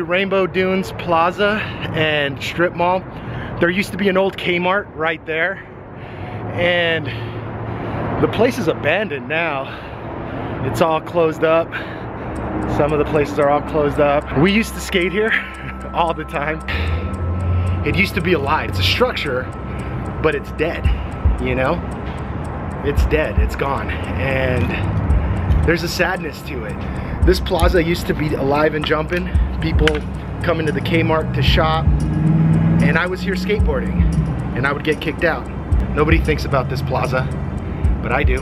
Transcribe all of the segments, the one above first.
Rainbow Dunes Plaza and Strip Mall. There used to be an old Kmart right there. And the place is abandoned now. It's all closed up. Some of the places are all closed up. We used to skate here all the time. It used to be alive. It's a structure, but it's dead, you know? It's dead, it's gone. And there's a sadness to it. This plaza used to be alive and jumping. People coming to the Kmart to shop. And I was here skateboarding and I would get kicked out. Nobody thinks about this plaza, but I do.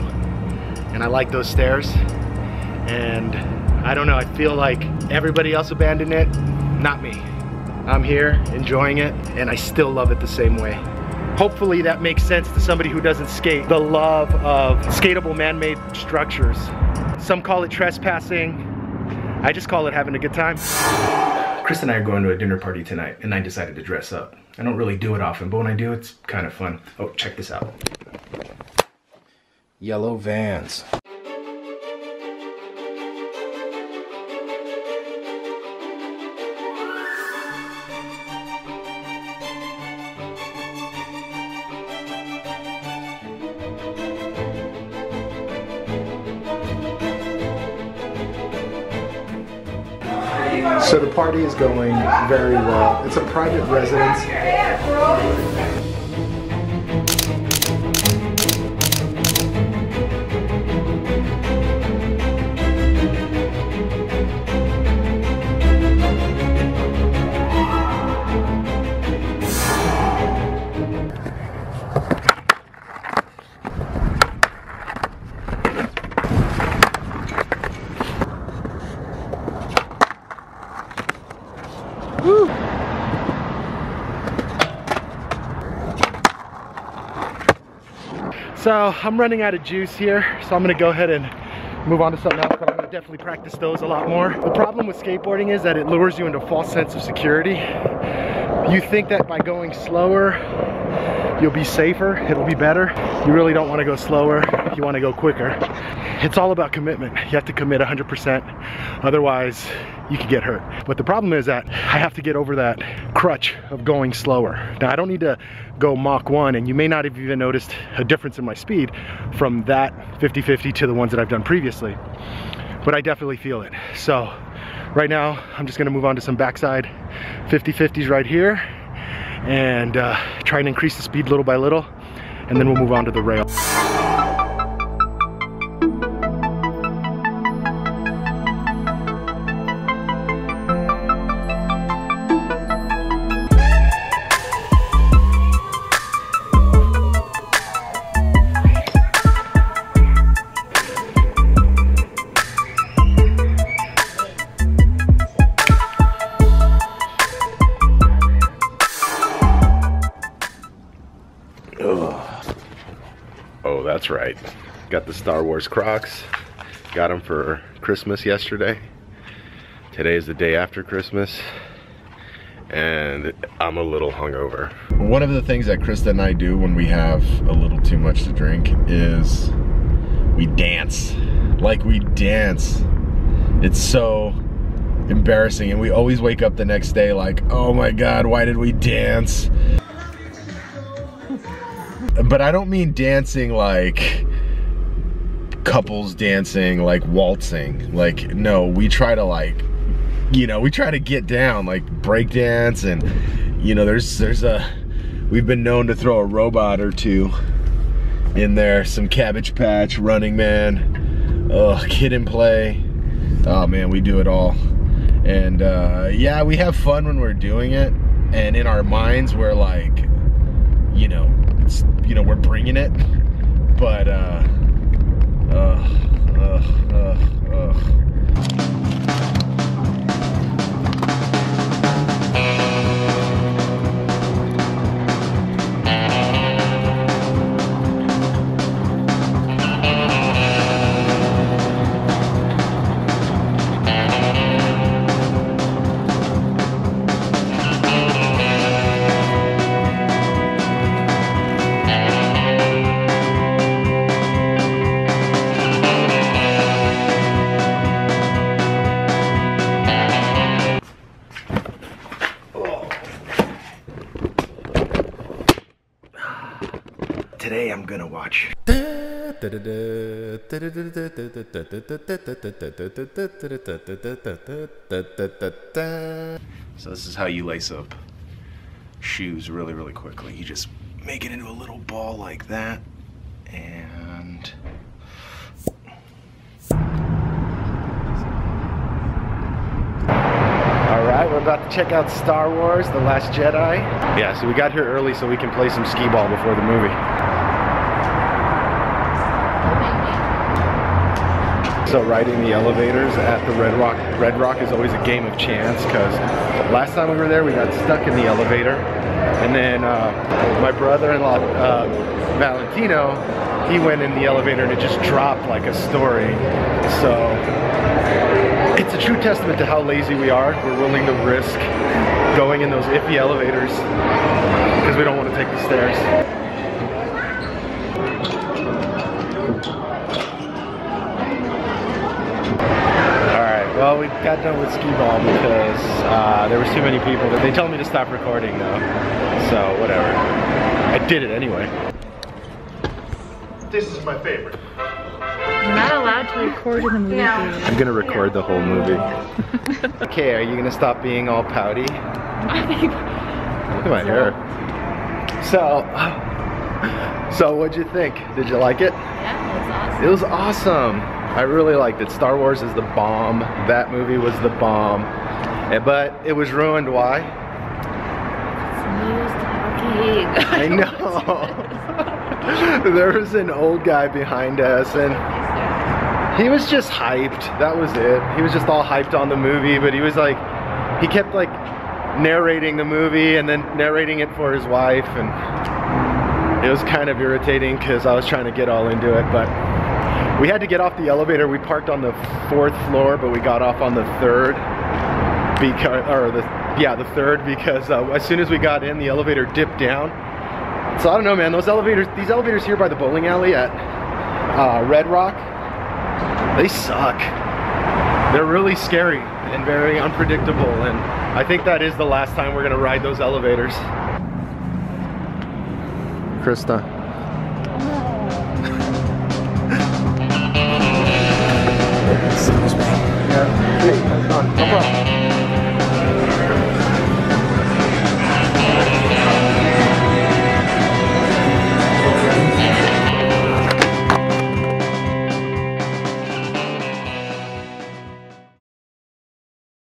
And I like those stairs. And I don't know, I feel like everybody else abandoned it, not me. I'm here enjoying it and I still love it the same way. Hopefully that makes sense to somebody who doesn't skate. The love of skatable man-made structures. Some call it trespassing. I just call it having a good time. Chris and I are going to a dinner party tonight and I decided to dress up. I don't really do it often, but when I do, it's kind of fun. Oh, check this out. Yellow Vans. So the party is going very well. It's a private residence. So I'm running out of juice here, so I'm gonna go ahead and move on to something else, but I'm gonna definitely practice those a lot more. The problem with skateboarding is that it lures you into a false sense of security. You think that by going slower, you'll be safer, it'll be better. You really don't wanna go slower, you wanna go quicker. It's all about commitment. You have to commit 100%, otherwise you could get hurt. But the problem is that I have to get over that crutch of going slower. Now I don't need to go Mach 1 and you may not have even noticed a difference in my speed from that 50-50 to the ones that I've done previously. But I definitely feel it. So right now I'm just gonna move on to some backside 50-50s right here and uh, try and increase the speed little by little and then we'll move on to the rail. That's right. Got the Star Wars Crocs. Got them for Christmas yesterday. Today is the day after Christmas. And I'm a little hungover. One of the things that Krista and I do when we have a little too much to drink is we dance. Like we dance. It's so embarrassing and we always wake up the next day like, oh my God, why did we dance? But I don't mean dancing like couples dancing, like waltzing. Like, no, we try to like, you know, we try to get down, like break dance and, you know, there's, there's a, we've been known to throw a robot or two in there, some Cabbage Patch, Running Man, uh, Kid and Play. Oh man, we do it all. And uh, yeah, we have fun when we're doing it. And in our minds, we're like, you know, you know, we're bringing it. But, uh, uh, uh, uh, uh. Today I'm gonna watch. So this is how you lace up shoes really, really quickly. You just make it into a little ball like that and all right, we're about to check out Star Wars, The Last Jedi. Yeah, so we got here early so we can play some skee ball before the movie. So riding the elevators at the Red Rock, Red Rock is always a game of chance because last time we were there, we got stuck in the elevator. And then uh, my brother-in-law, uh, Valentino, he went in the elevator and it just dropped like a story. So it's a true testament to how lazy we are. We're willing to risk going in those iffy elevators because we don't want to take the stairs. Well, we got done with skee ball because uh, there was too many people. They told me to stop recording though, so whatever. I did it anyway. This is my favorite. You're not allowed to record in the movie. No. I'm gonna record the whole movie. okay, are you gonna stop being all pouty? Look at my hair. So, so what'd you think? Did you like it? Yeah, it was awesome. It was awesome. I really liked it. Star Wars is the bomb. That movie was the bomb. Eh, but it was ruined. Why? I know. there was an old guy behind us and he was just hyped. That was it. He was just all hyped on the movie, but he was like, he kept like narrating the movie and then narrating it for his wife and it was kind of irritating because I was trying to get all into it, but we had to get off the elevator. We parked on the fourth floor, but we got off on the third because, or the, yeah, the third because uh, as soon as we got in, the elevator dipped down. So I don't know, man. Those elevators, these elevators here by the bowling alley at uh, Red Rock, they suck. They're really scary and very unpredictable, and I think that is the last time we're gonna ride those elevators. Krista. Yeah. Hey, no problem.